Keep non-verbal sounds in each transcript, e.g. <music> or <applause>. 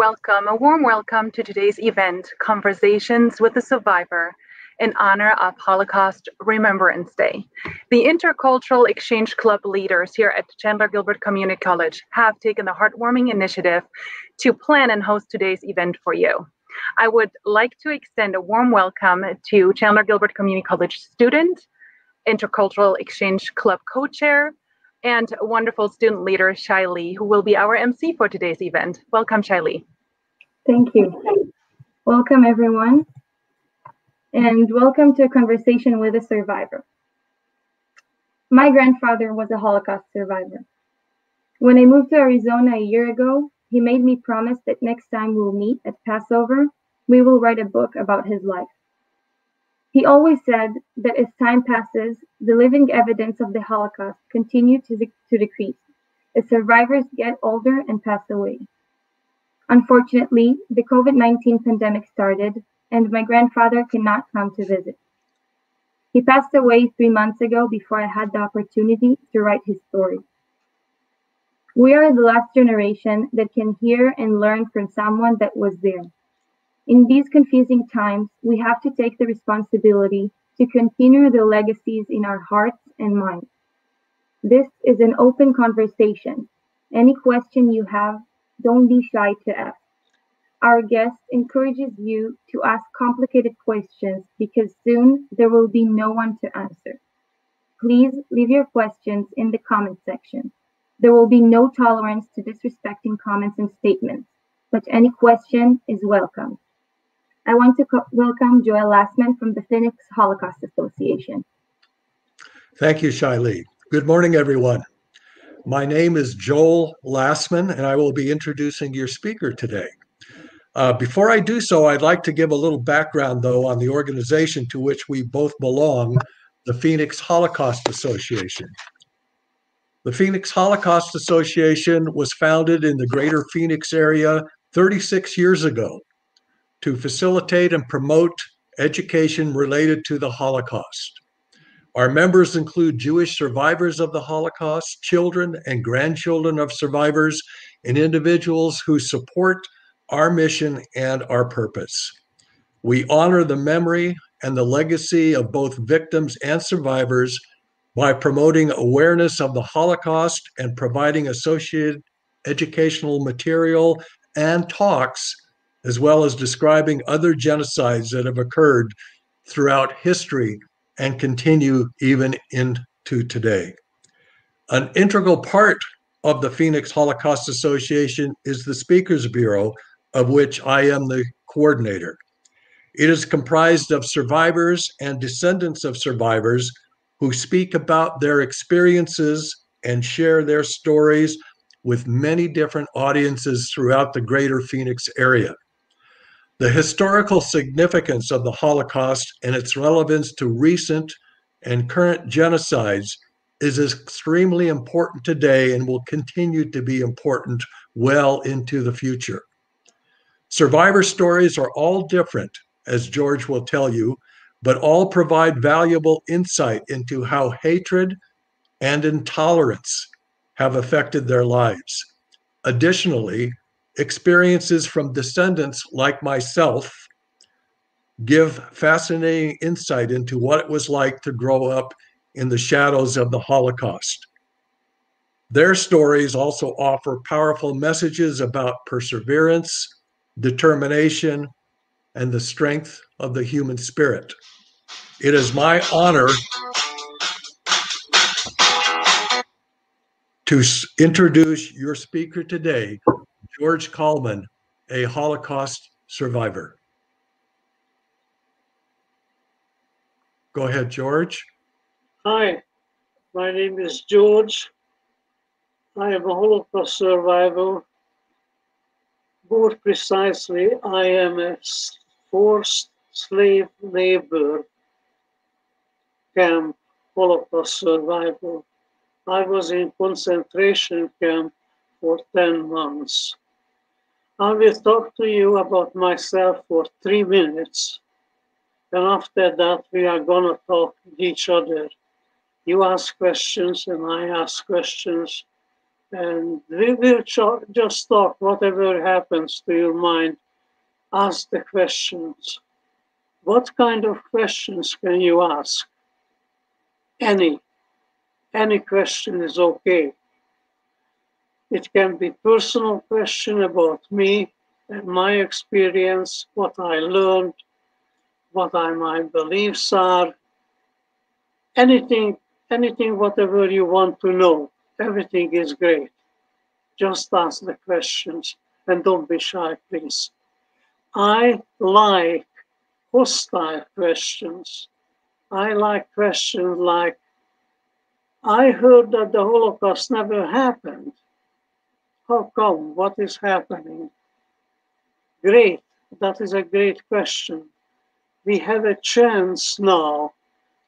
Welcome, a warm welcome to today's event, Conversations with a Survivor, in honor of Holocaust Remembrance Day. The Intercultural Exchange Club leaders here at Chandler Gilbert Community College have taken the heartwarming initiative to plan and host today's event for you. I would like to extend a warm welcome to Chandler Gilbert Community College student, Intercultural Exchange Club co-chair, and wonderful student leader, Shai Lee, who will be our MC for today's event. Welcome, Shai Lee. Thank you. Welcome, everyone, and welcome to a conversation with a survivor. My grandfather was a Holocaust survivor. When I moved to Arizona a year ago, he made me promise that next time we'll meet at Passover, we will write a book about his life. He always said that as time passes, the living evidence of the Holocaust continues to, to decrease as survivors get older and pass away. Unfortunately, the COVID 19 pandemic started, and my grandfather cannot come to visit. He passed away three months ago before I had the opportunity to write his story. We are the last generation that can hear and learn from someone that was there. In these confusing times, we have to take the responsibility to continue the legacies in our hearts and minds. This is an open conversation. Any question you have, don't be shy to ask. Our guest encourages you to ask complicated questions because soon there will be no one to answer. Please leave your questions in the comment section. There will be no tolerance to disrespecting comments and statements, but any question is welcome. I want to welcome Joel Lassman from the Phoenix Holocaust Association. Thank you, Shaili. Good morning, everyone. My name is Joel Lassman, and I will be introducing your speaker today. Uh, before I do so, I'd like to give a little background, though, on the organization to which we both belong, the Phoenix Holocaust Association. The Phoenix Holocaust Association was founded in the greater Phoenix area 36 years ago to facilitate and promote education related to the Holocaust. Our members include Jewish survivors of the Holocaust, children and grandchildren of survivors, and individuals who support our mission and our purpose. We honor the memory and the legacy of both victims and survivors by promoting awareness of the Holocaust and providing associated educational material and talks as well as describing other genocides that have occurred throughout history and continue even into today. An integral part of the Phoenix Holocaust Association is the Speakers Bureau, of which I am the coordinator. It is comprised of survivors and descendants of survivors who speak about their experiences and share their stories with many different audiences throughout the greater Phoenix area. The historical significance of the Holocaust and its relevance to recent and current genocides is extremely important today and will continue to be important well into the future. Survivor stories are all different, as George will tell you, but all provide valuable insight into how hatred and intolerance have affected their lives. Additionally, experiences from descendants like myself give fascinating insight into what it was like to grow up in the shadows of the Holocaust. Their stories also offer powerful messages about perseverance, determination, and the strength of the human spirit. It is my honor to introduce your speaker today, George Kalman, a Holocaust survivor. Go ahead, George. Hi, my name is George. I am a Holocaust survivor. More precisely, I am a forced slave labor camp Holocaust survivor. I was in concentration camp for 10 months. I will talk to you about myself for three minutes. And after that, we are going to talk to each other. You ask questions and I ask questions. And we will just talk whatever happens to your mind. Ask the questions. What kind of questions can you ask? Any. Any question is okay. It can be personal question about me and my experience, what I learned, what I, my beliefs are, anything, anything, whatever you want to know, everything is great. Just ask the questions and don't be shy, please. I like hostile questions. I like questions like, I heard that the Holocaust never happened. How come? What is happening? Great. That is a great question. We have a chance now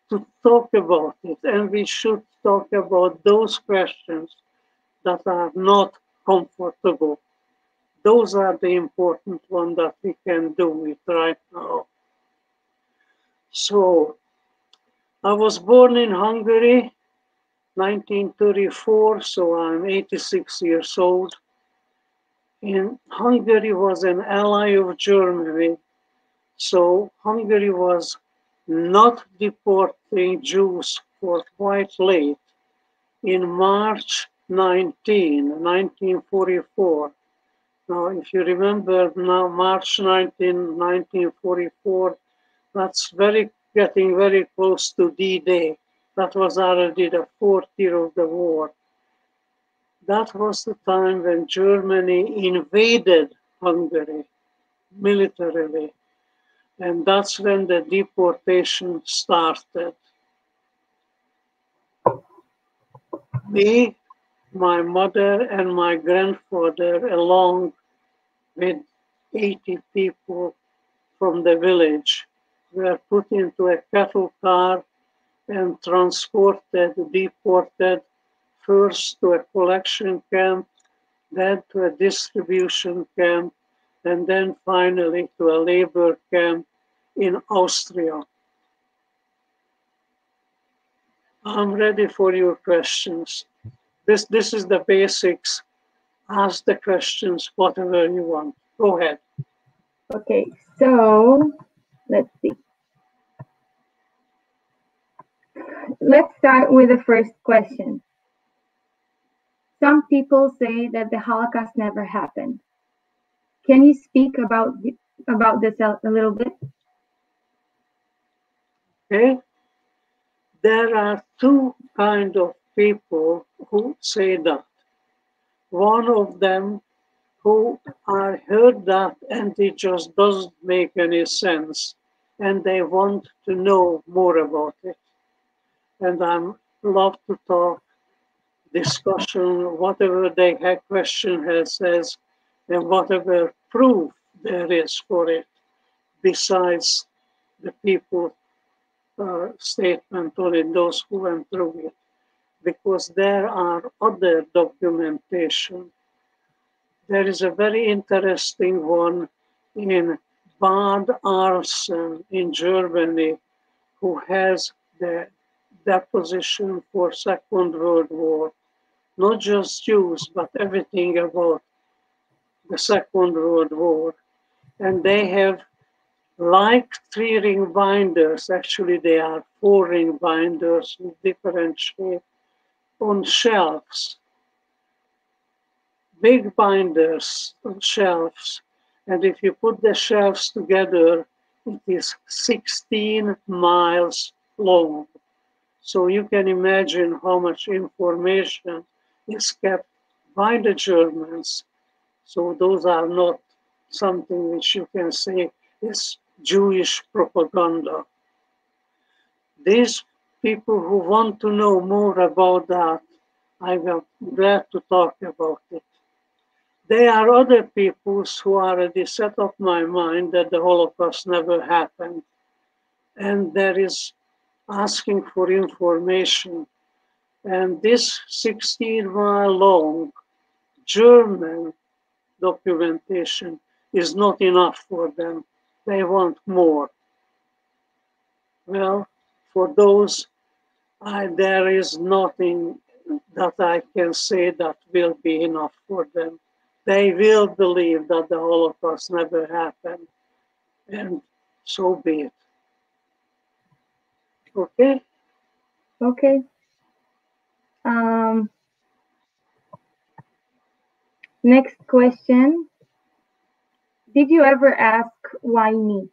to talk about it, and we should talk about those questions that are not comfortable. Those are the important ones that we can do it right now. So, I was born in Hungary 1934, so I'm 86 years old. And Hungary was an ally of Germany, so Hungary was not deporting Jews for quite late. In March 19, 1944, now if you remember now March 19, 1944, that's very getting very close to D-Day. That was already the fourth year of the war. That was the time when Germany invaded Hungary militarily. And that's when the deportation started. Me, my mother, and my grandfather, along with 80 people from the village, were put into a cattle car and transported, deported first to a collection camp, then to a distribution camp, and then finally to a labor camp in Austria. I'm ready for your questions. This, this is the basics. Ask the questions, whatever you want. Go ahead. Okay, so let's see. Let's start with the first question. Some people say that the Holocaust never happened. Can you speak about about this a, a little bit? Okay. There are two kind of people who say that. One of them who are heard that and it just doesn't make any sense and they want to know more about it and I'm love to talk, discussion, whatever they have question has says, and whatever proof there is for it, besides the people uh, statement or in those who went through it, because there are other documentation. There is a very interesting one in Bad Arolsen in Germany, who has the deposition for Second World War, not just Jews, but everything about the Second World War. And they have like three ring binders, actually they are four ring binders with different shape on shelves. Big binders on shelves. And if you put the shelves together, it is 16 miles long. So you can imagine how much information is kept by the Germans. So those are not something which you can say is Jewish propaganda. These people who want to know more about that, I am glad to talk about it. There are other peoples who are already set up my mind that the Holocaust never happened. And there is asking for information. And this 16 mile long German documentation is not enough for them. They want more. Well, for those, I, there is nothing that I can say that will be enough for them. They will believe that the Holocaust never happened, and so be it. Okay? Okay. Um, next question. Did you ever ask why me?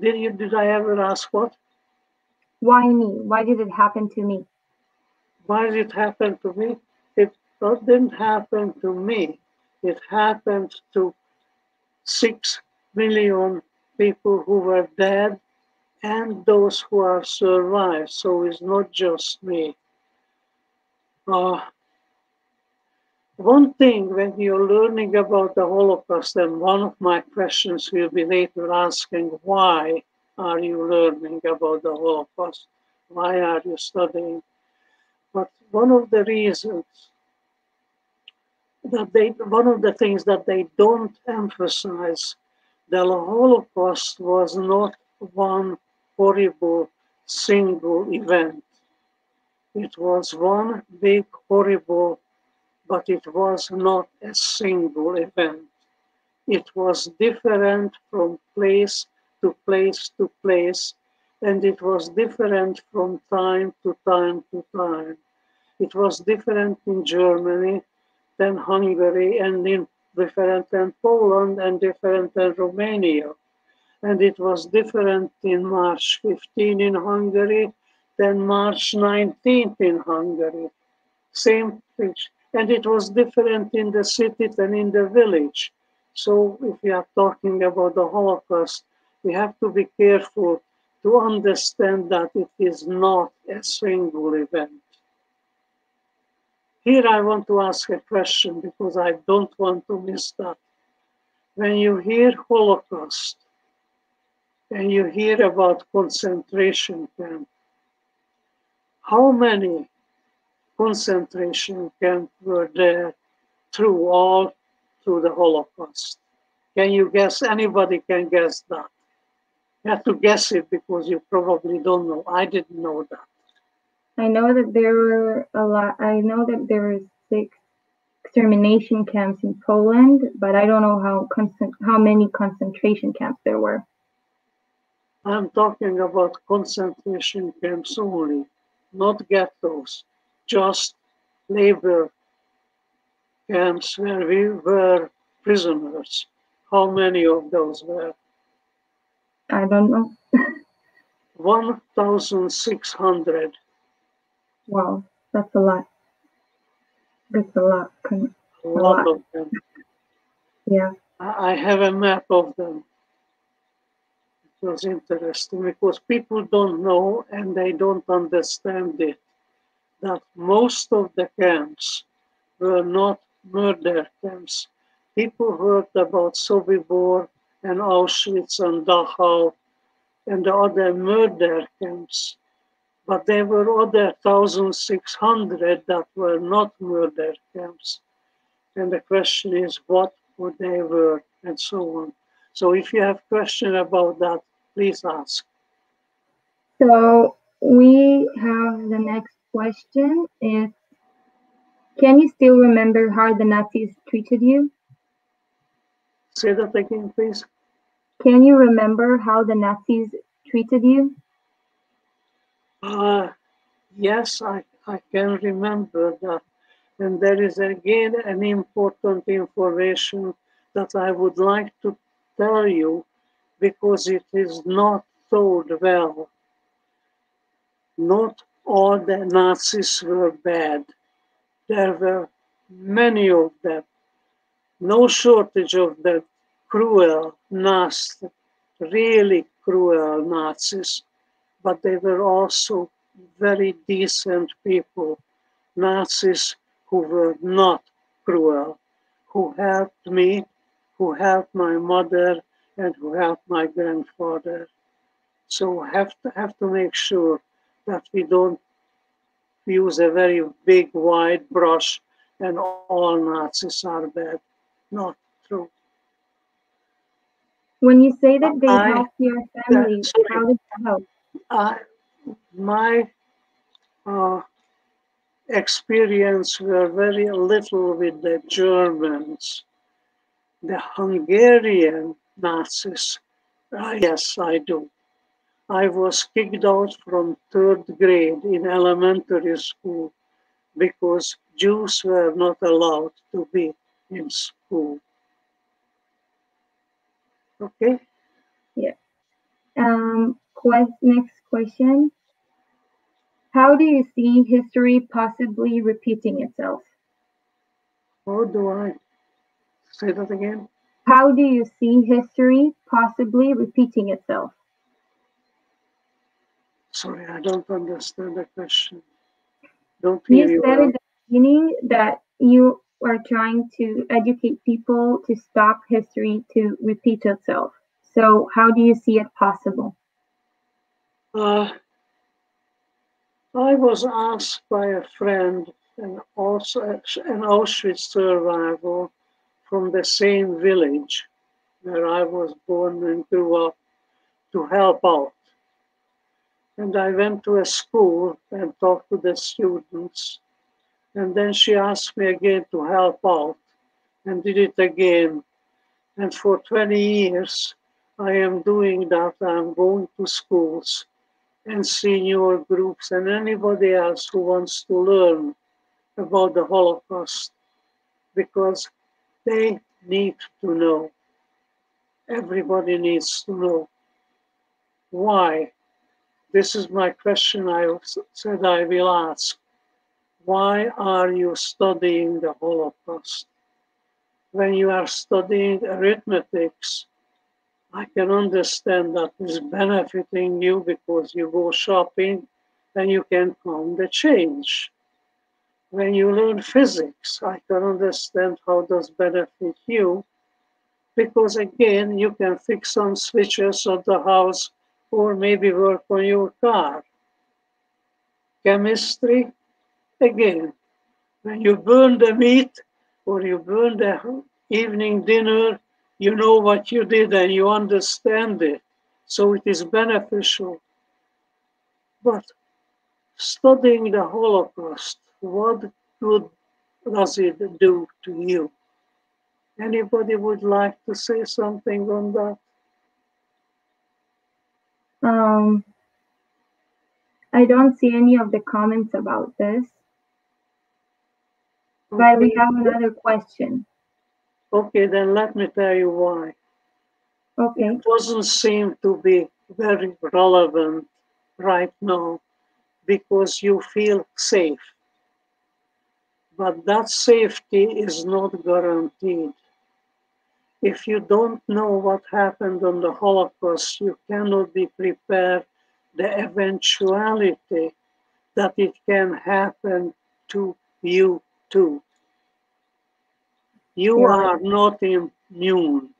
Did you did I ever ask what? Why me? Why did it happen to me? Why did it happen to me? It didn't happen to me. It happened to six million people who were dead and those who have survived. So it's not just me. Uh, one thing when you're learning about the Holocaust, and one of my questions will be later asking, why are you learning about the Holocaust? Why are you studying? But one of the reasons that they, one of the things that they don't emphasize, the Holocaust was not one horrible single event. It was one big horrible but it was not a single event. It was different from place to place to place, and it was different from time to time to time. It was different in Germany than Hungary, and in, different than Poland, and different than Romania. And it was different in March 15 in Hungary than March 19th in Hungary. Same thing and it was different in the city than in the village. So if we are talking about the Holocaust, we have to be careful to understand that it is not a single event. Here I want to ask a question because I don't want to miss that. When you hear Holocaust and you hear about concentration camp, how many concentration camp were there through all through the Holocaust. Can you guess? Anybody can guess that. You have to guess it because you probably don't know. I didn't know that. I know that there were a lot. I know that there were six extermination camps in Poland, but I don't know how constant how many concentration camps there were. I'm talking about concentration camps only, not ghettos just labor camps where we were prisoners. How many of those were? I don't know. <laughs> 1,600. Wow, that's a lot. That's a lot. A, a lot, lot, of them. Yeah. I have a map of them. It was interesting because people don't know and they don't understand it that most of the camps were not murder camps. People heard about Sobibor and Auschwitz and Dachau and the other murder camps. But there were other 1,600 that were not murder camps. And the question is what would they were and so on. So if you have question about that, please ask. So we have the next question is Can you still remember how the Nazis treated you? Say that again, please. Can you remember how the Nazis treated you? Uh, yes, I, I can remember that. And there is again an important information that I would like to tell you because it is not told well. Not all the Nazis were bad. There were many of them. No shortage of the cruel, nasty, really cruel Nazis, but they were also very decent people, Nazis who were not cruel, who helped me, who helped my mother, and who helped my grandfather. So have to have to make sure that we don't use a very big wide brush and all Nazis are bad. Not true. When you say that they I, helped your family, how did that help? Uh, my uh, experience were very little with the Germans. The Hungarian Nazis, uh, yes, I do. I was kicked out from third grade in elementary school because Jews were not allowed to be in school. Okay? Yeah. Um, quest, next question. How do you see history possibly repeating itself? How do I say that again? How do you see history possibly repeating itself? Sorry, I don't understand the question. Don't You said at the beginning that you are trying to educate people to stop history to repeat itself. So, how do you see it possible? Uh, I was asked by a friend, and also an Auschwitz survivor from the same village where I was born and grew up, to help out. And I went to a school and talked to the students. And then she asked me again to help out and did it again. And for 20 years, I am doing that. I'm going to schools and senior groups and anybody else who wants to learn about the Holocaust because they need to know. Everybody needs to know. Why? This is my question I said I will ask. Why are you studying the Holocaust? When you are studying arithmetics, I can understand that is benefiting you because you go shopping and you can count the change. When you learn physics, I can understand how does benefit you because again, you can fix some switches of the house or maybe work on your car. Chemistry, again, when you burn the meat or you burn the evening dinner, you know what you did and you understand it. So it is beneficial. But studying the Holocaust, what good does it do to you? Anybody would like to say something on that? Um, I don't see any of the comments about this, but we have another question. Okay, then let me tell you why. Okay. It doesn't seem to be very relevant right now because you feel safe. But that safety is not guaranteed. If you don't know what happened on the Holocaust, you cannot be prepared the eventuality that it can happen to you too. You Yeah. are not immune.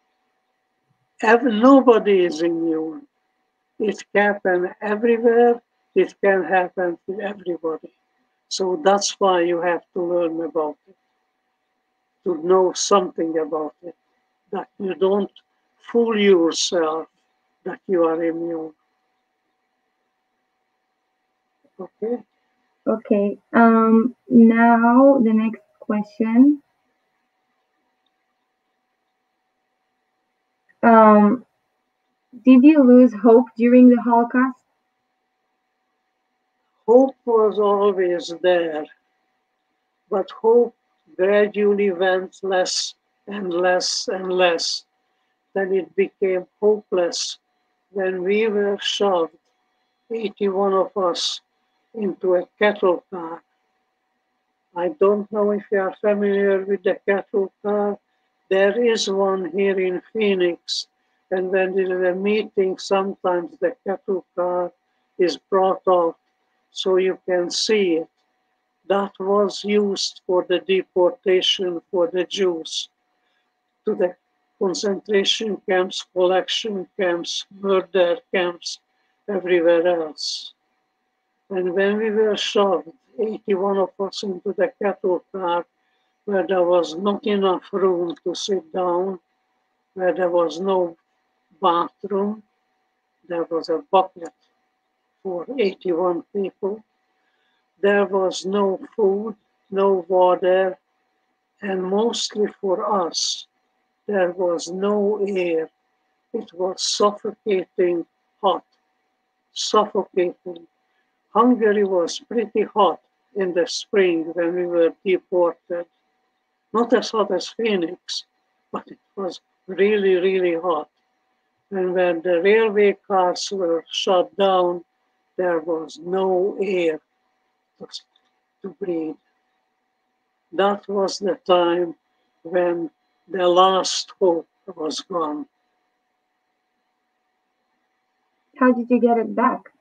Nobody is immune. It can happen everywhere. It can happen to everybody. So that's why you have to learn about it, to know something about it, that you don't fool yourself that you are immune. Okay. Okay. Um, now the next question. Um, did you lose hope during the Holocaust? Hope was always there, but hope gradually went less and less and less. Then it became hopeless when we were shoved, 81 of us, into a cattle car. I don't know if you are familiar with the cattle car. There is one here in Phoenix, and when there is a meeting, sometimes the cattle car is brought out so you can see it. That was used for the deportation for the Jews to the concentration camps, collection camps, murder camps, everywhere else. And when we were shoved, 81 of us into the cattle car, where there was not enough room to sit down, where there was no bathroom, there was a bucket for 81 people. there was no food, no water, and mostly for us, there was no air. It was suffocating hot, suffocating. Hungary was pretty hot in the spring when we were deported. Not as hot as Phoenix, but it was really, really hot. And when the railway cars were shut down, there was no air to breathe. That was the time when the last hope was gone. How did you get it back?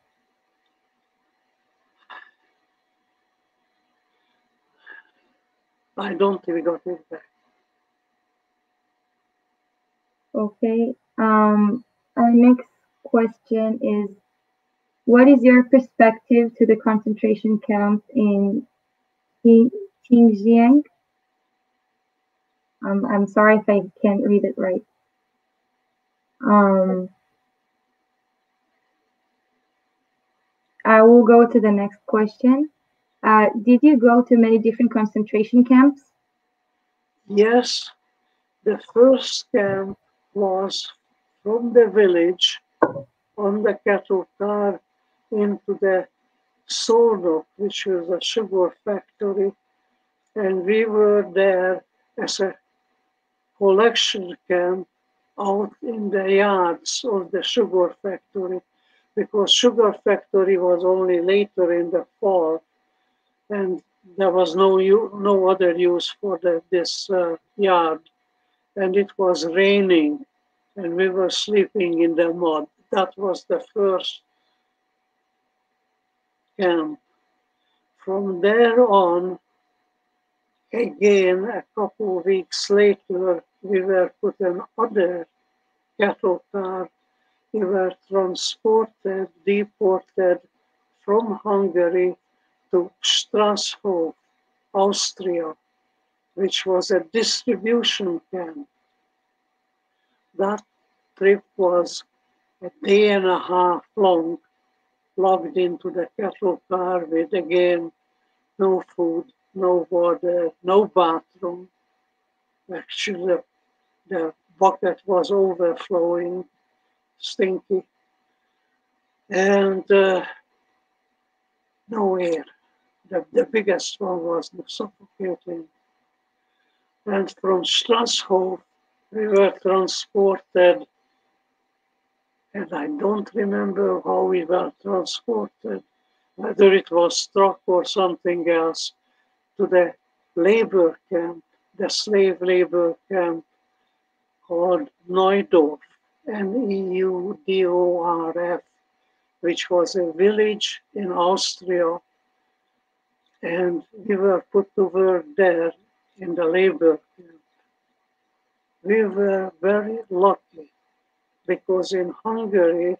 I don't think we got it back. Okay. Um, our next question is What is your perspective to the concentration camp in Xinjiang? Um, I'm sorry if I can't read it right. Um, I will go to the next question. Uh, did you go to many different concentration camps? Yes. The first camp was from the village on the cattle car into the Szolnok, which was a sugar factory. And we were there as a collection camp out in the yards of the sugar factory because sugar factory was only later in the fall and there was no no other use for the, this uh, yard. And it was raining and we were sleeping in the mud. That was the first camp. From there on again a couple of weeks later we were put in other cattle car. We were transported deported from hungary to Strasshof, Austria, which was a distribution camp. That trip was a day and a half long, logged into the cattle car with again no food, no water, no bathroom. Actually, the, bucket was overflowing, stinky, and uh, no air the, the biggest one was the suffocating. And from Strasshof, we were transported, and I don't remember how we were transported, whether it was truck or something else, to the labor camp, the slave labor camp called Neudorf, N-E-U-D-O-R-F, which was a village in Austria and we were put to work there in the labor camp. We were very lucky because in Hungary,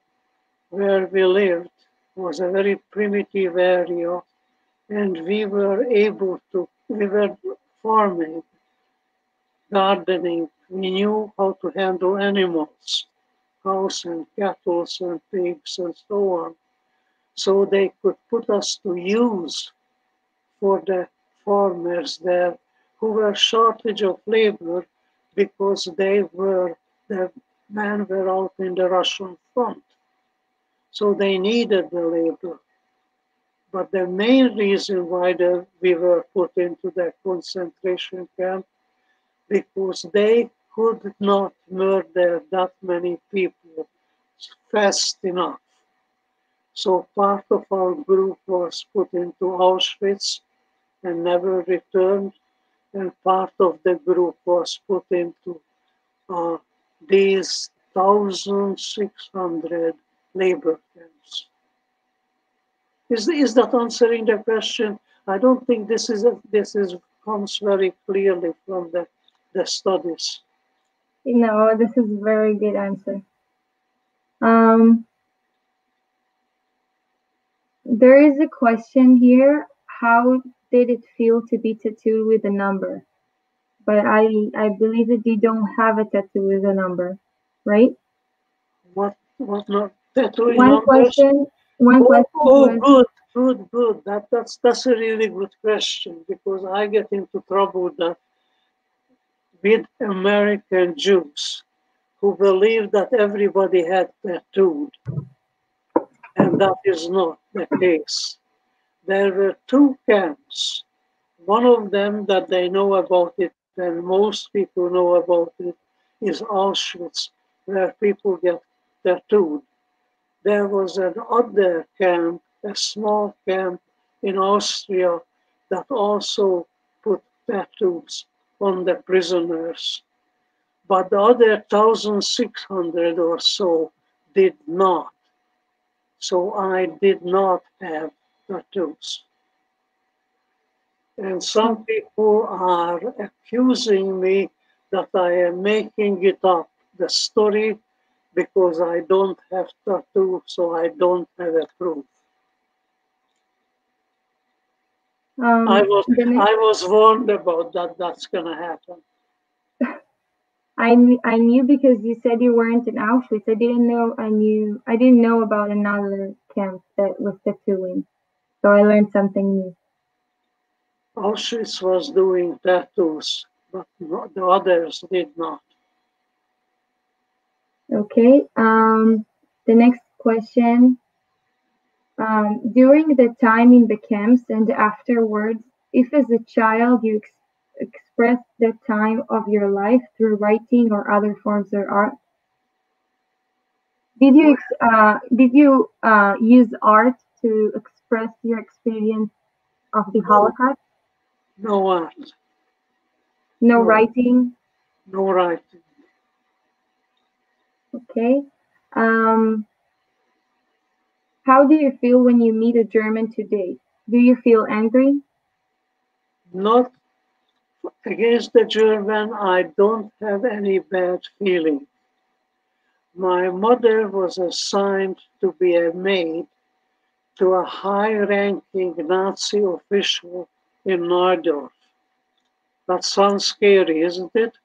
where we lived, was a very primitive area, and we were able to, we were farming, gardening, we knew how to handle animals, cows and cattle and pigs and so on. So they could put us to use for the farmers there who were shortage of labor because they were the men were out in the Russian front. So they needed the labor. But the main reason why the, we were put into the concentration camp because they could not murder that many people fast enough. So part of our group was put into Auschwitz and never returned. And part of the group was put into uh, these 1,600 labor camps. Is, is that answering the question? I don't think this is a, this is comes very clearly from the, the studies. No, this is a very good answer. Um, there is a question here. How did it feel to be tattooed with a number? But I I believe that you don't have a tattoo with a number, right? What what not tattooing One numbers? question one Oh, question oh, was, good, good, good. That, that's that's a really good question because I get into trouble that with American Jews who believe that everybody had tattooed, and that is not the case. There were two camps. One of them that they know about it, and most people know about it, is Auschwitz, where people get tattooed. There was an other camp, a small camp in Austria, that also put tattoos on the prisoners. But the other 1,600 or so did not. So I did not have tattoos. And some people are accusing me that I am making it up, the story, because I don't have tattoo, so I don't have a proof. um, I was I was warned about that. That's gonna happen. <laughs> I knew, I knew because you said you weren't in Auschwitz. I didn't know. I knew. I didn't know about another camp that was tattooing. So I learned something new. Auschwitz was doing tattoos, but the others did not. Okay. Um, the next question. Um, during the time in the camps and afterwards, if as a child you ex- expressed the time of your life through writing or other forms of art, did you uh, did you uh, use art to express your experience of the Holocaust? No art, No No. writing. no writing. Okay. Um, how do you feel when you meet a German today? Do you feel angry? Not against the German, I don't have any bad feeling. My mother was assigned to be a maid to a high ranking Nazi official in Neudorf. That sounds scary, isn't it?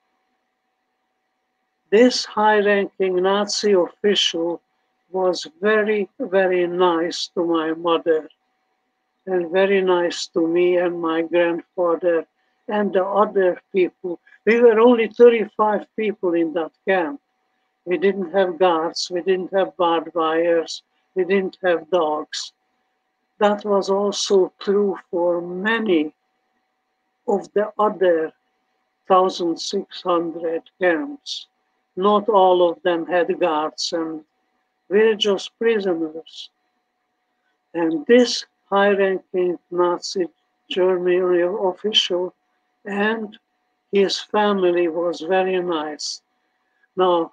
This high ranking Nazi official was very, very nice to my mother and very nice to me and my grandfather and the other people. We were only 35 people in that camp. We didn't have guards, we didn't have barbed wires, we didn't have dogs. That was also true for many of the other 1,600 camps. Not all of them had guards and we were just prisoners. And this high ranking Nazi German official and his family was very nice. Now,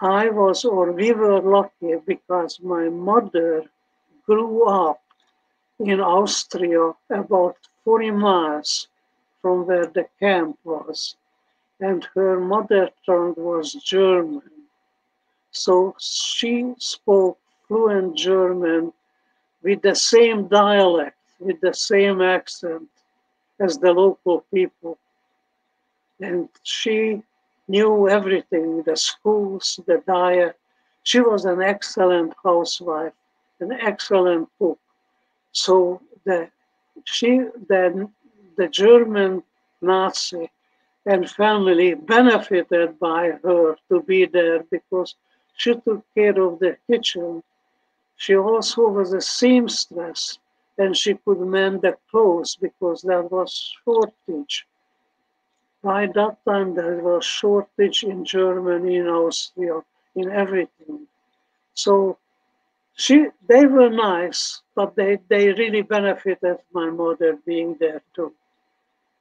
I was, or we were lucky because my mother grew up in Austria about 40 miles from where the camp was, and her mother tongue was German. So she spoke fluent German with the same dialect, with the same accent as the local people. And she knew everything the schools, the diet. She was an excellent housewife, an excellent book. So the she the, the German Nazi and family benefited by her to be there because she took care of the kitchen. She also was a seamstress and she could mend the clothes because there was shortage. By that time, there was shortage in Germany, in Austria, in everything. So she, they were nice, but they, they really benefited my mother being there too.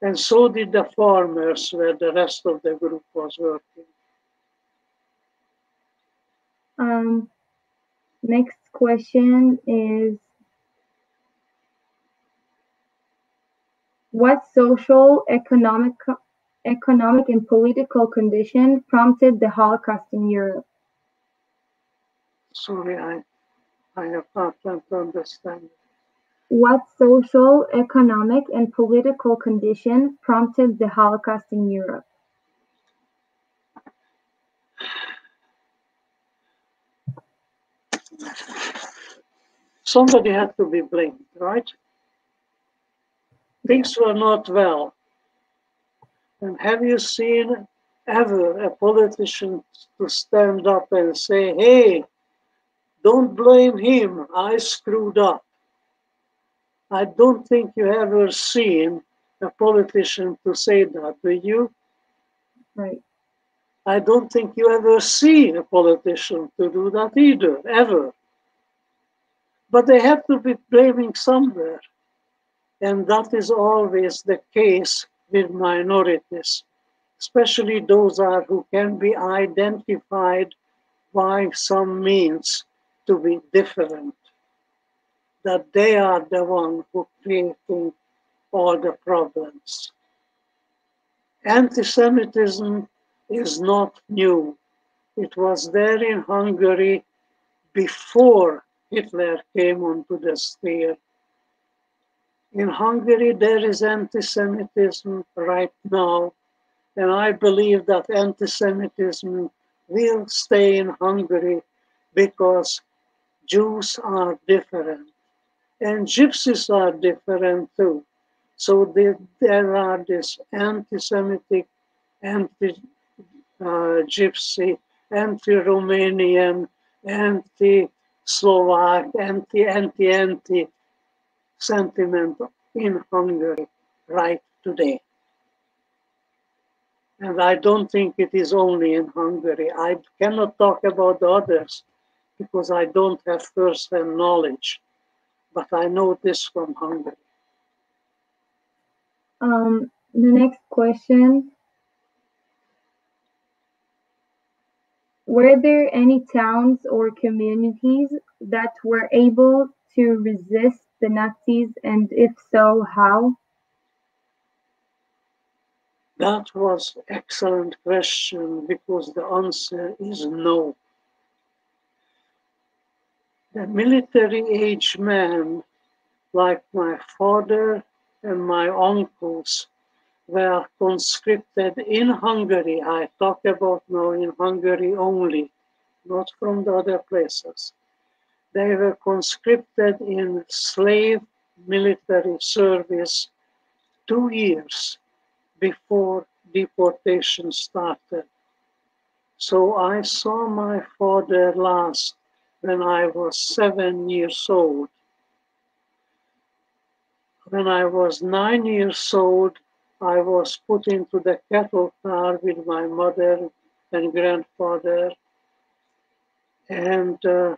And so did the farmers where the rest of the group was working. Um, next question is What social, economic, economic, and political condition prompted the Holocaust in Europe? Sorry, I, I have not time to understand. What social, economic, and political condition prompted the Holocaust in Europe? somebody had to be blamed, right? Things were not well. And have you seen ever a politician to stand up and say, hey, don't blame him, I screwed up? I don't think you ever seen a politician to say that, do you? Right. I don't think you ever see a politician to do that either, ever. But they have to be blaming somewhere. And that is always the case with minorities, especially those are who can be identified by some means to be different. That they are the one who creating all the problems. Anti-Semitism is not new. It was there in Hungary before Hitler came onto the sphere. In Hungary, there is anti Semitism right now, and I believe that anti Semitism will stay in Hungary because Jews are different and Gypsies are different too. So there, are this anti Semitic, anti uh, Gypsy, anti Romanian, anti Slovak, anti anti anti sentiment in Hungary right today. And I don't think it is only in Hungary. I cannot talk about the others because I don't have first-hand knowledge, but I know this from Hungary. Um, the next question Were there any towns or communities that were able to resist the Nazis, and if so, how? That was excellent question because the answer is no. The military age men, like my father and my uncles, were conscripted in Hungary. I talk about now in Hungary only, not from the other places. They were conscripted in slave military service two years before deportation started. So I saw my father last when I was seven years old. When I was nine years old, I was put into the cattle car with my mother and grandfather. And uh,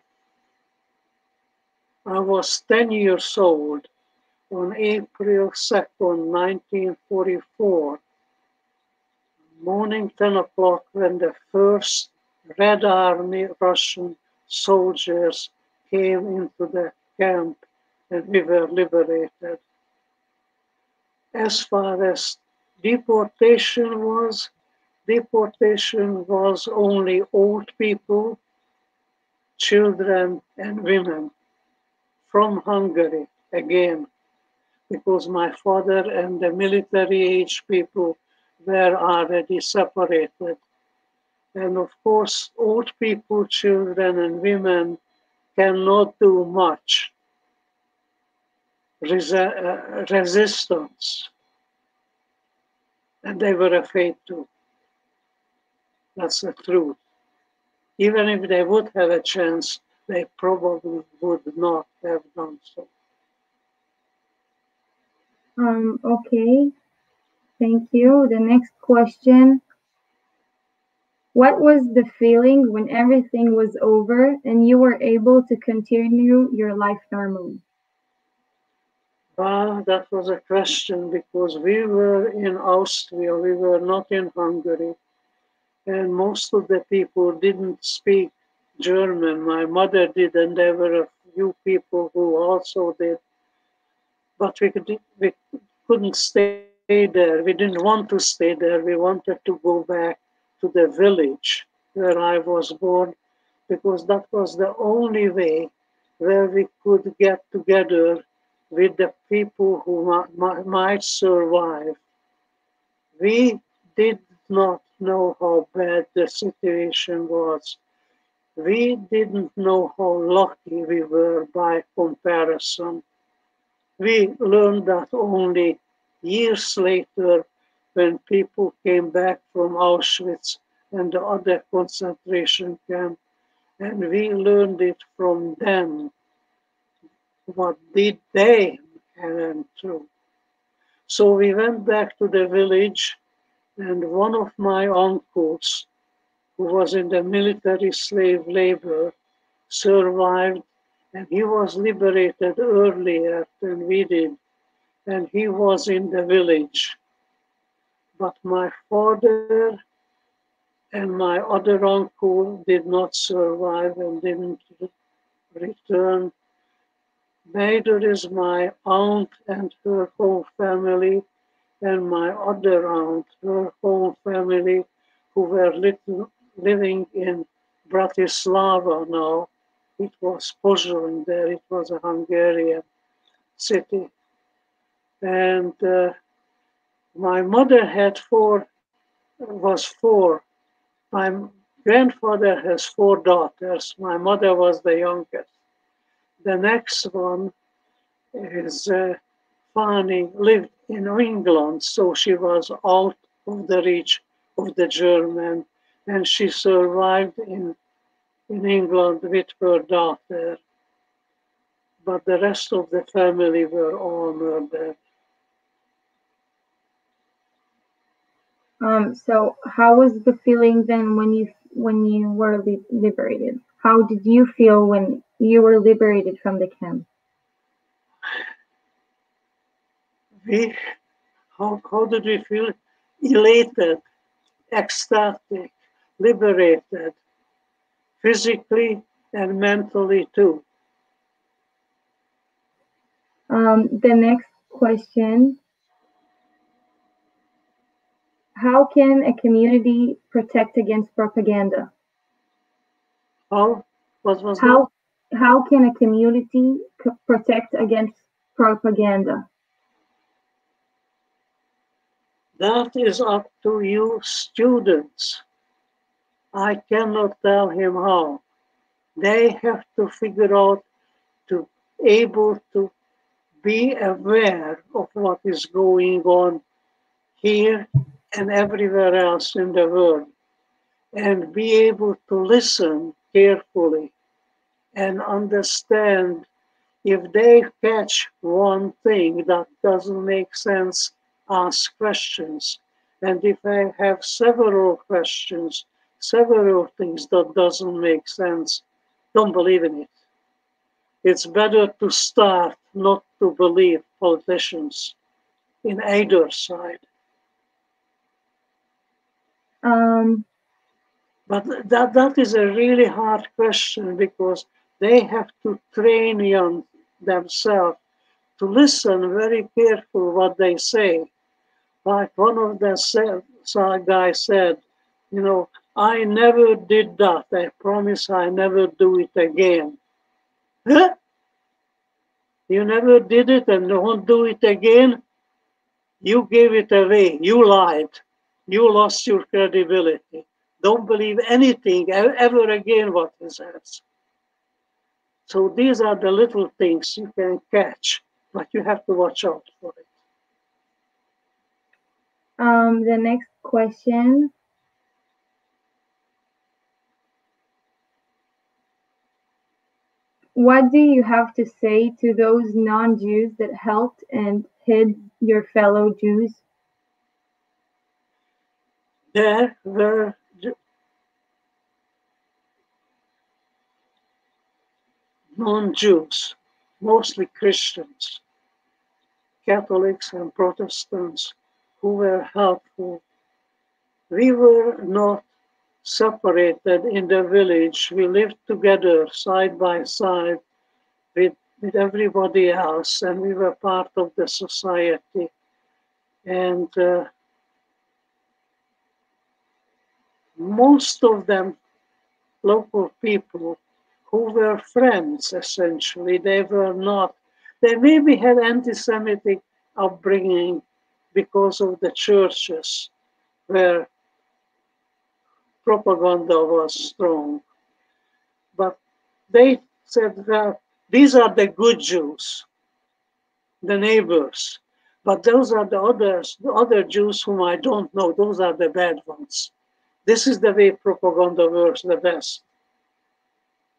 I was 10 years old on April 2nd, 1944. Morning 10 o'clock when the first Red Army Russian soldiers came into the camp and we were liberated as far as deportation was, deportation was only old people, children, and women from Hungary again, because my father and the military age people were already separated. And of course, old people, children, and women cannot do much resi- uh, resistance. And they were afraid to. That's the truth. Even if they would have a chance, they probably would not have done so. Um, okay, thank you. The next question. What was the feeling when everything was over and you were able to continue your life normally? Ah, that was a question because we were in Austria, we were not in Hungary, and most of the people didn't speak German. My mother did, and there were a few people who also did. But we, could, we couldn't stay there. We didn't want to stay there. We wanted to go back to the village where I was born because that was the only way where we could get together with the people who might survive. We did not know how bad the situation was. we didn't know how lucky we were by comparison. We learned that only years later when people came back from Auschwitz and the other concentration camp, and we learned it from them. What did they went through? So we went back to the village, and one of my uncles, who was in the military slave labor, survived, and he was liberated earlier than we did, and he was in the village. But my father and my other uncle did not survive and didn't return Neither is my aunt and her whole family, and my other aunt, her whole family, who were living in Bratislava now. It was Pozsony there, it was a Hungarian city. And uh, my mother had four, was four. My grandfather has four daughters. My mother was the youngest. The next one is uh, Fanny lived in England, so she was out of the reach of the German, and she survived in in England with her daughter. But the rest of the family were all murdered. Um, so how was the feeling then when you when you were li- liberated? How did you feel when you were liberated from the camp? We, how, how did we feel? Elated, ecstatic, liberated, physically and mentally too. Um, the next question How can a community protect against propaganda? How? What was How how can a community protect against propaganda? That is up to you, students. I cannot tell him how. They have to figure out to able to be aware of what is going on here and everywhere else in the world and be able to listen carefully and understand if they catch one thing that doesn't make sense, ask questions. And if I have several questions, several things that doesn't make sense, don't believe in it. It's better to start not to believe politicians in either side. Um, But that, that is a really hard question because they have to train young themselves to listen very careful what they say. Like one of the guys said, you know, I never did that. I promise I never do it again. Huh? You never did it and won't do it again? You gave it away. You lied. You lost your credibility. Don't believe anything ever again what he says. So these are the little things you can catch, but you have to watch out for it. um, the next question What do you have to say to those non Jews that helped and hid your fellow Jews? There were non-Jews, mostly Christians, Catholics and Protestants who were helpful. We were not separated in the village. We lived together side by side with, with everybody else, and we were part of the society. And uh, most of them, local people, who were friends essentially. They were not, they maybe had anti Semitic upbringing because of the churches where propaganda was strong. But they said, well, these are the good Jews, the neighbors. But those are the others, the other Jews whom I don't know. Those are the bad ones. This is the way propaganda works the best.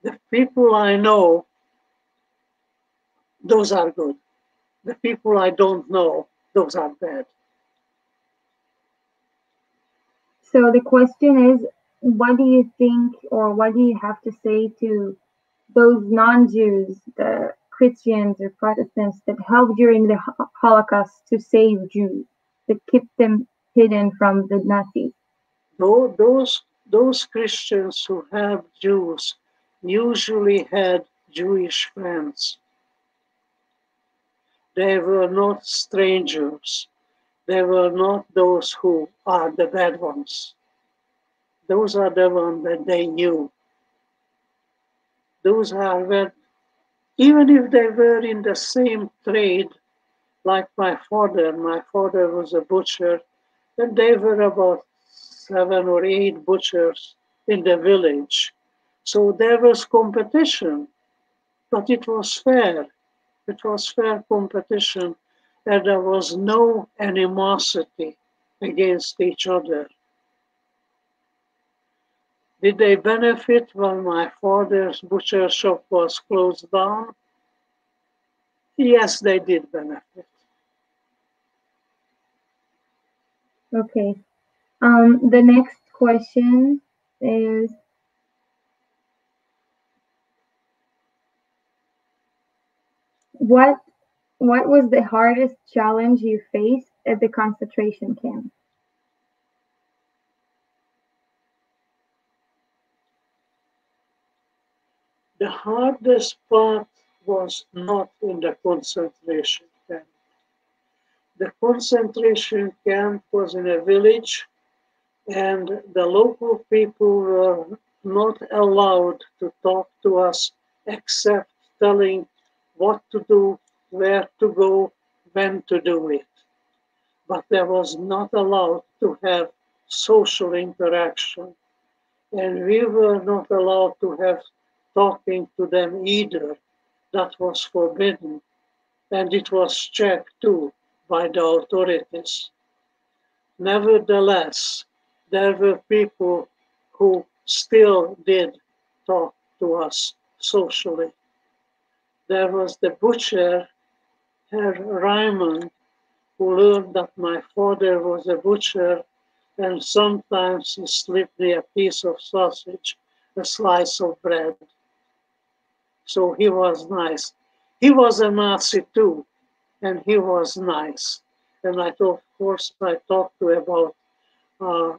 The people I know, those are good. The people I don't know, those are bad. So the question is, what do you think, or what do you have to say to those non-Jews, the Christians or Protestants that helped during the Holocaust to save Jews, that kept them hidden from the Nazis? Those, those Christians who have Jews usually had Jewish friends. They were not strangers. They were not those who are the bad ones. Those are the ones that they knew. Those are where even if they were in the same trade, like my father, my father was a butcher, and they were about seven or eight butchers in the village. So there was competition, but it was fair. It was fair competition, and there was no animosity against each other. Did they benefit when my father's butcher shop was closed down? Yes, they did benefit. Okay. Um, the next question is what what was the hardest challenge you faced at the concentration camp? The hardest part was not in the concentration camp. The concentration camp was in a village, and the local people were not allowed to talk to us except telling what to do, where to go, when to do it. But there was not allowed to have social interaction. And we were not allowed to have talking to them either. That was forbidden. And it was checked too by the authorities. Nevertheless, there were people who still did talk to us socially. There was the butcher, Herr Reimann, who learned that my father was a butcher, and sometimes he slipped me a piece of sausage, a slice of bread. So he was nice. He was a Nazi too, and he was nice. And I of course, I talked to about uh,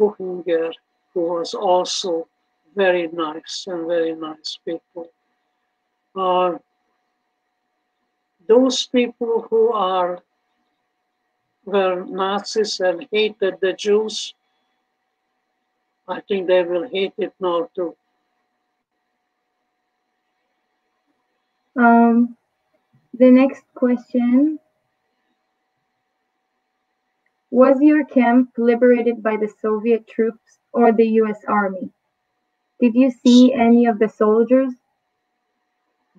Buchinger, who was also very nice and very nice people. Uh, those people who are were Nazis and hated the Jews, I think they will hate it now too. Um, the next question Was your camp liberated by the Soviet troops or the US Army? Did you see any of the soldiers?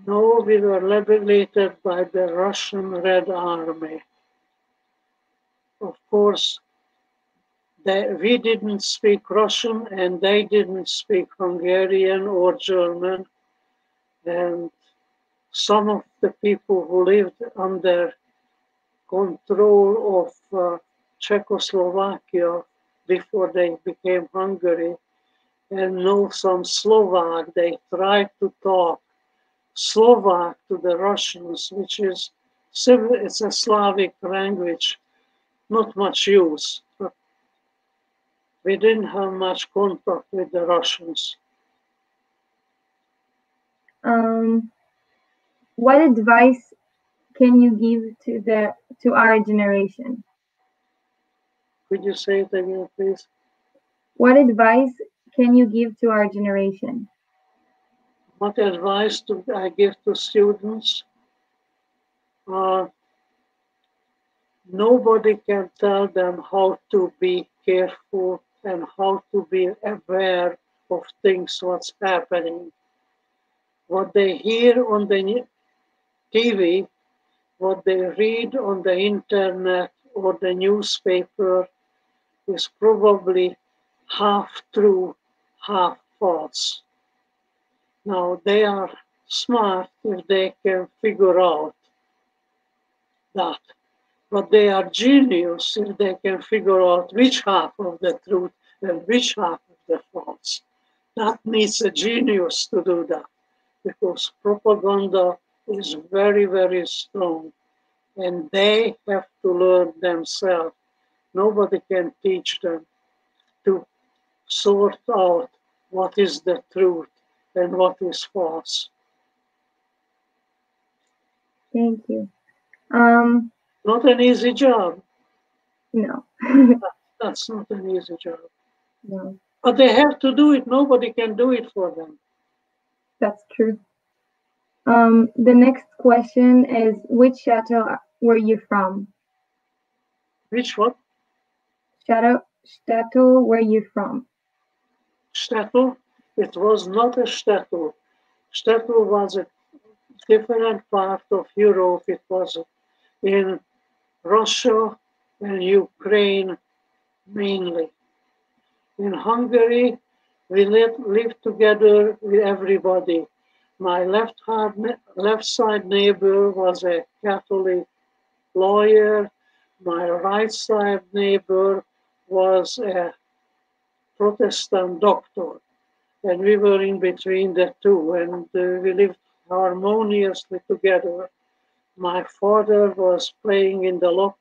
No, we were liberated by the Russian Red Army. Of course, they, we didn't speak Russian and they didn't speak Hungarian or German. And some of the people who lived under control of uh, Czechoslovakia before they became Hungary and know some Slovak, they tried to talk Slovak to the Russians, which is it's a Slavic language, not much use. But we didn't have much contact with the Russians. Um, what advice can you give to the to our generation? Could you say it again, please? What advice can you give to our generation? What advice do I give to students? Uh, nobody can tell them how to be careful and how to be aware of things what's happening what they hear on the TV, what they read on the internet or the newspaper is probably half true, half false. Now they are smart if they can figure out that. But they are genius if they can figure out which half of the truth and which half of the false. That needs a genius to do that because propaganda is very, very strong and they have to learn themselves. Nobody can teach them to sort out what is the truth and what is false. Thank you. Um, Not an easy job. no, <laughs> That's not an easy job. no, But they have to do it. Nobody can do it for them. that's true. Um, the next question is which chateau were you from? Which what? Chateau, chateau were you from? Shtetl? It was not a shtetl. Shtetl was a different part of Europe. It was in Russia and Ukraine mainly. In Hungary, we lived, lived together with everybody. My left, left side neighbor was a Catholic lawyer. My right side neighbor was a Protestant doctor. And we were in between the two, and uh, we lived harmoniously together. My father was playing in the lo-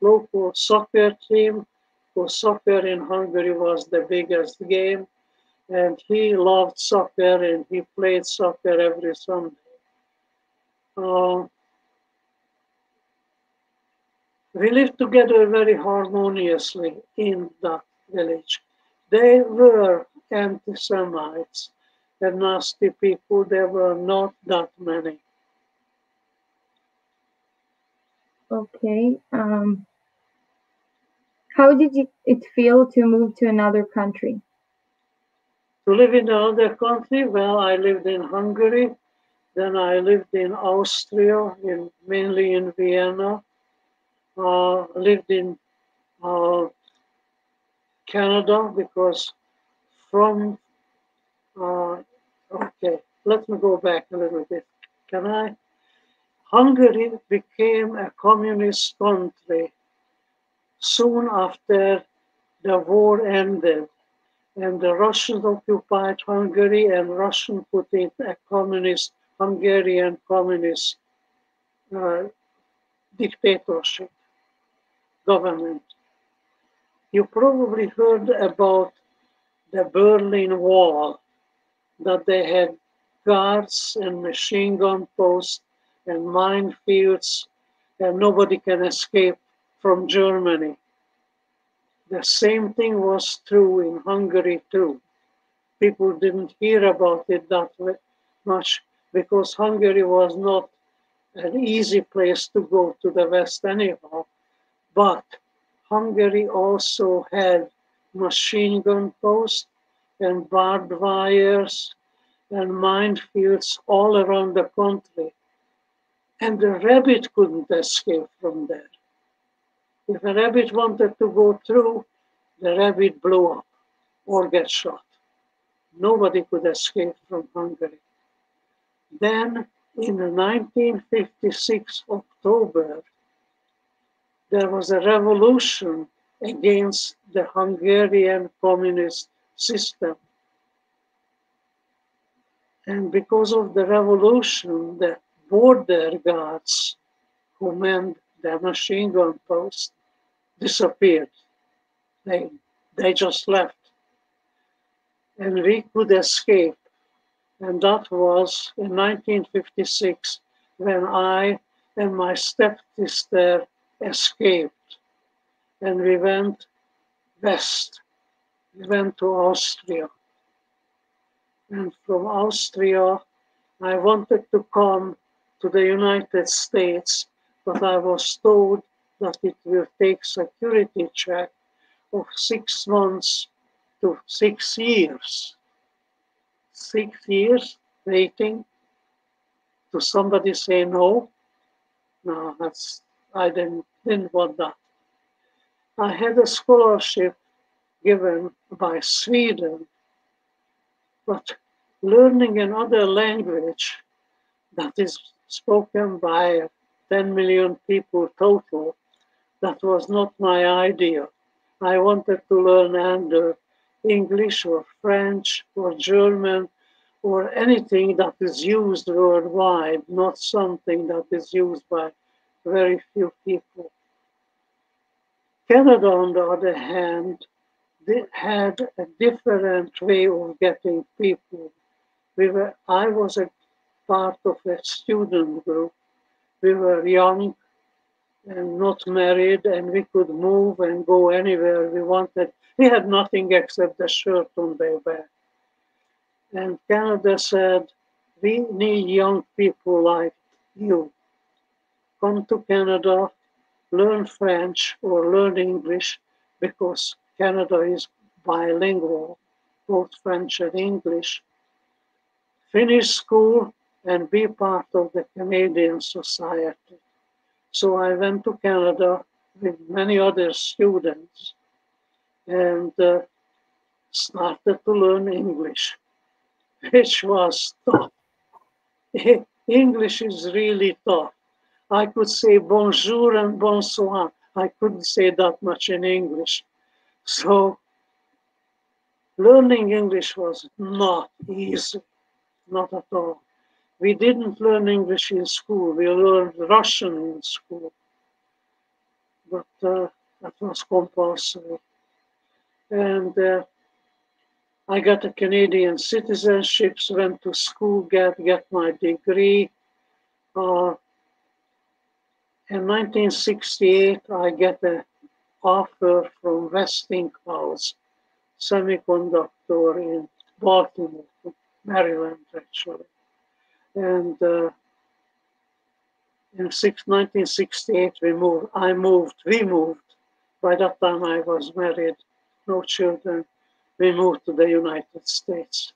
local soccer team, because soccer in Hungary was the biggest game. And he loved soccer and he played soccer every Sunday. Uh, we lived together very harmoniously in that village. They were anti Semites and nasty people. There were not that many. Okay. Um, how did it feel to move to another country? To live in another country, well, I lived in Hungary, then I lived in Austria, in, mainly in Vienna, uh, lived in uh, Canada because from, uh, okay, let me go back a little bit. Can I? Hungary became a communist country soon after the war ended and the Russians occupied Hungary and Russian put in a communist, Hungarian communist uh, dictatorship government. You probably heard about the Berlin Wall, that they had guards and machine gun posts and minefields, and nobody can escape from Germany. The same thing was true in Hungary too. People didn't hear about it that much because Hungary was not an easy place to go to the West anyhow. But Hungary also had machine gun posts and barbed wires and minefields all around the country. And the rabbit couldn't escape from there. If a rabbit wanted to go through, the rabbit blew up or get shot. Nobody could escape from Hungary. Then in 1956 October, there was a revolution against the Hungarian communist system. And because of the revolution, the border guards who manned the machine gun post disappeared. They, they just left. And we could escape. And that was in 1956 when I and my stepsister escaped. And we went west. We went to Austria. And from Austria, I wanted to come to the United States, but I was told that it will take security check of six months to six years. Six years waiting to somebody say no? No, that's I didn't want that. I had a scholarship given by Sweden, but learning another language that is spoken by 10 million people total, that was not my idea. I wanted to learn either English or French or German or anything that is used worldwide, not something that is used by very few people. Canada, on the other hand, they had a different way of getting people. We were, I was a part of a student group. We were young and not married, and we could move and go anywhere we wanted. We had nothing except a shirt on their back. And Canada said, We need young people like you. Come to Canada, learn French or learn English because Canada is bilingual, both French and English. Finish school and be part of the Canadian society. So I went to Canada with many other students and uh, started to learn English which was tough. <laughs> English is really tough. I could say bonjour and bonsoir. I couldn't say that much in English. So learning English was not easy, not at all. We didn't learn English in school. We learned Russian in school, but uh, that was compulsory. And uh, I got a Canadian citizenship, went to school, get, get my degree. Uh, in 1968, I get an offer from Westinghouse Semiconductor in Baltimore, Maryland, actually. And uh, in six, 1968, we moved. I moved. We moved. By that time, I was married, no children we moved to the United States.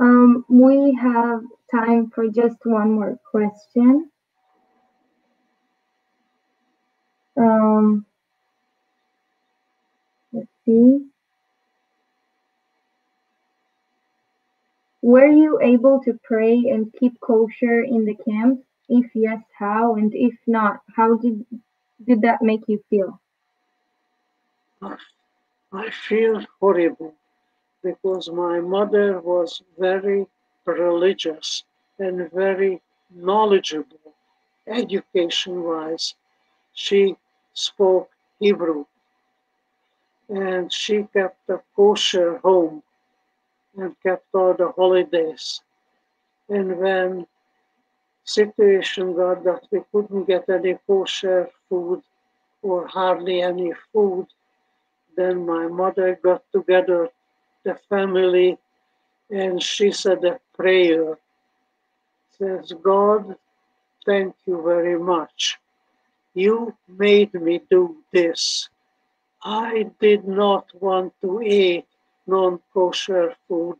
Um, we have time for just one more question. Um, let's see. Were you able to pray and keep kosher in the camp? If yes, how? And if not, how did did that make you feel? I feel horrible because my mother was very religious and very knowledgeable education wise. She spoke Hebrew and she kept a kosher home and kept all the holidays. And when situation got that we couldn't get any kosher food or hardly any food, then my mother got together the family and she said a prayer. Says, God, thank you very much. You made me do this. I did not want to eat non kosher food.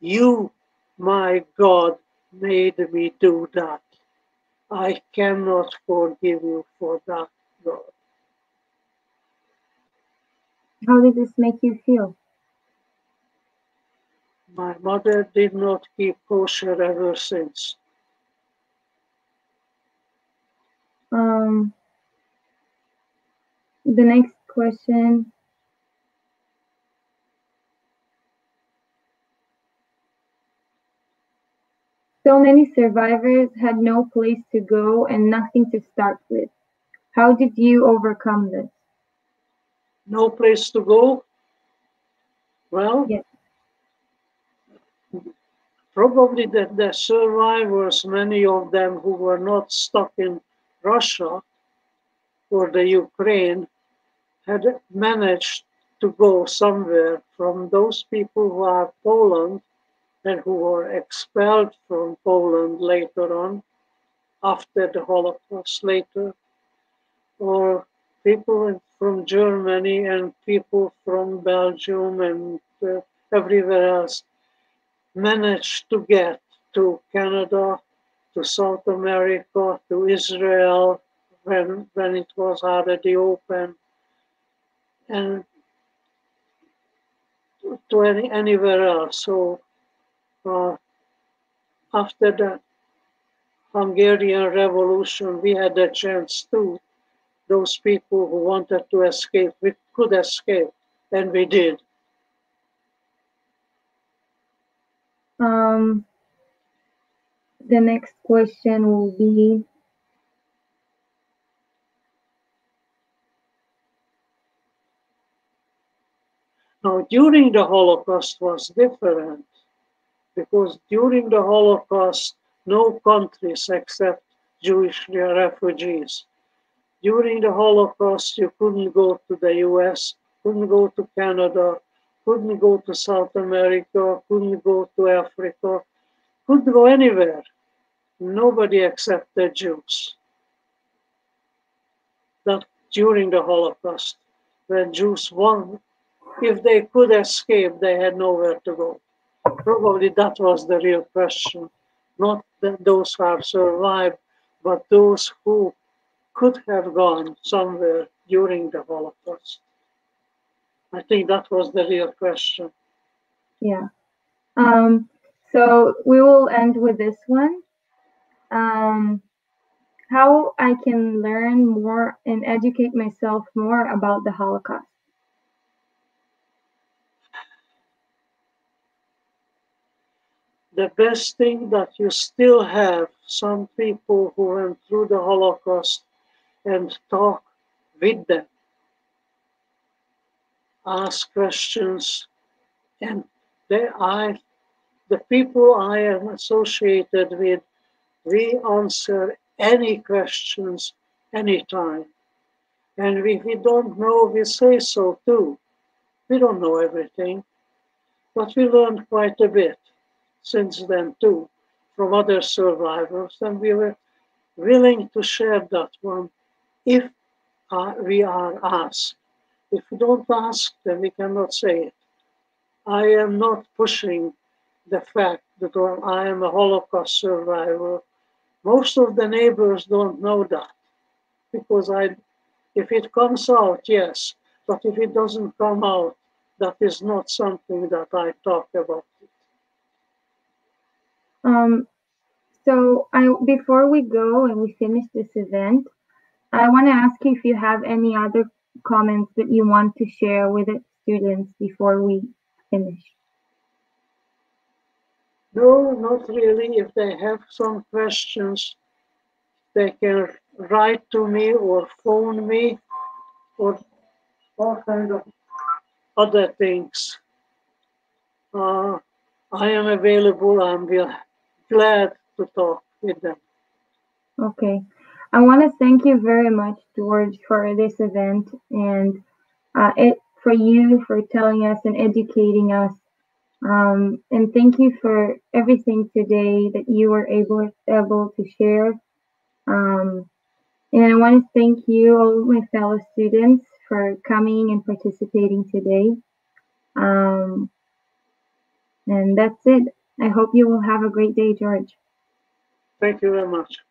You, my God, made me do that. I cannot forgive you for that, God. How did this make you feel? My mother did not keep kosher ever since. Um, the next question. So many survivors had no place to go and nothing to start with. How did you overcome this? no place to go? Well, yes. Probably the, the survivors, many of them who were not stuck in Russia or the Ukraine, had managed to go somewhere from those people who are Poland and who were expelled from Poland later on, after the Holocaust later, or people from Germany and people from Belgium and uh, everywhere else. Managed to get to Canada, to South America, to Israel when, when it was already open, and to any, anywhere else. So uh, after the Hungarian Revolution, we had a chance too. Those people who wanted to escape, we could escape, and we did. Um, the next question will be Now, during the Holocaust was different because during the Holocaust, no countries accept Jewish refugees. During the Holocaust, you couldn't go to the US, couldn't go to Canada, couldn't go to South America, couldn't go to Africa, couldn't go anywhere. Nobody accepted Jews. That during the Holocaust, when Jews won, if they could escape, they had nowhere to go. Probably that was the real question. Not that those who have survived, but those who could have gone somewhere during the Holocaust. I think that was the real question. Yeah. Um, so we will end with this one. Um, how I can learn more and educate myself more about the Holocaust. The best thing that you still have some people who went through the Holocaust and talk with them ask questions, and they, I, the people I am associated with, we answer any questions anytime. And if we don't know, we say so too. We don't know everything, but we learned quite a bit since then too from other survivors, and we were willing to share that one if uh, we are asked. If we don't ask, then we cannot say it. I am not pushing the fact that I am a Holocaust survivor. Most of the neighbors don't know that because I, if it comes out, yes, but if it doesn't come out, that is not something that I talk about. Um, so I before we go and we finish this event, I want to ask you if you have any other comments that you want to share with the students before we finish? No, not really. If they have some questions, they can write to me or phone me or all kind of other things. Uh, I am available. I'm glad to talk with them. Okay. I want to thank you very much, George, for this event and uh, it for you for telling us and educating us. Um, and thank you for everything today that you were able able to share. Um, and I want to thank you, all my fellow students, for coming and participating today. Um, and that's it. I hope you will have a great day, George. Thank you very much.